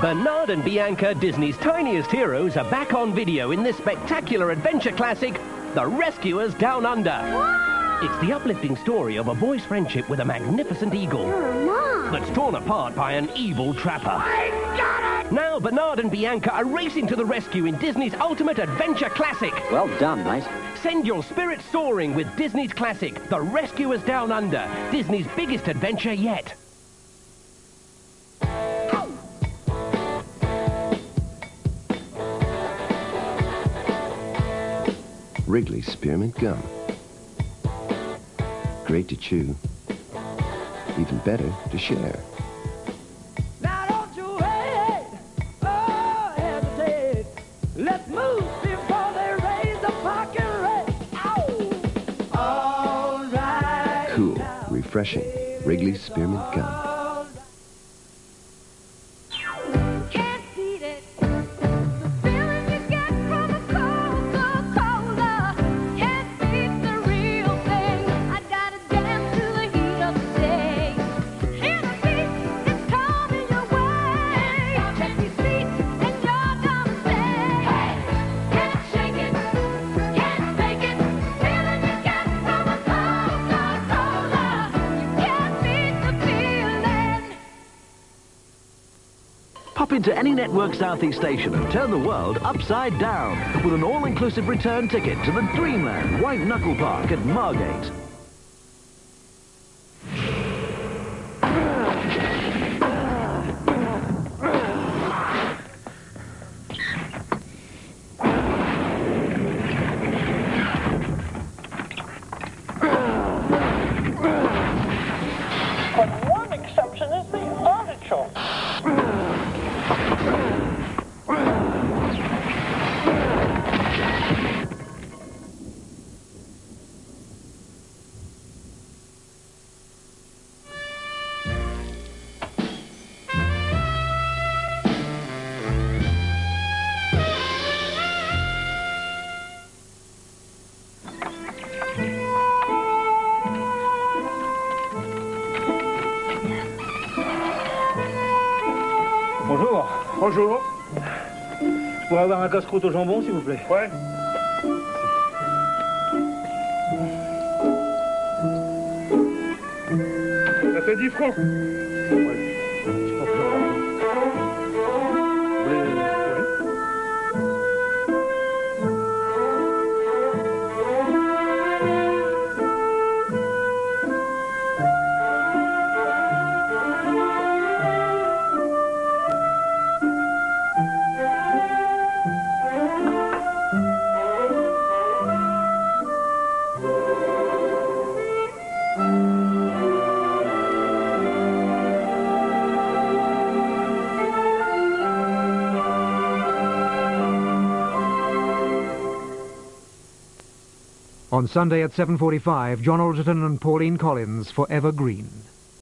Bernard and Bianca, Disney's tiniest heroes, are back on video in this spectacular adventure classic, The Rescuers Down Under. It's the uplifting story of a boy's friendship with a magnificent eagle oh, that's torn apart by an evil trapper. I got it! Now Bernard and Bianca are racing to the rescue in Disney's ultimate adventure classic. Well done, mate. Send your spirit soaring with Disney's classic, The Rescuers Down Under, Disney's biggest adventure yet. Wrigley Spearmint Gum. Great to chew. Even better to share. Now don't you wait, oh, hesitate. Let's move before they raise the parking rate. Ow! All right. Cool, refreshing. Wrigley Spearmint Gum. Pop into any Network Southeast station and turn the world upside down with an all-inclusive return ticket to the Dreamland White Knuckle Park at Margate. But one exception is the. Bonjour. Je pourrais avoir un casse-croûte au jambon, s'il vous plaît Ouais. Ça fait 10 francs. Ouais. On Sunday at 7.45, John Alderton and Pauline Collins Forever Green.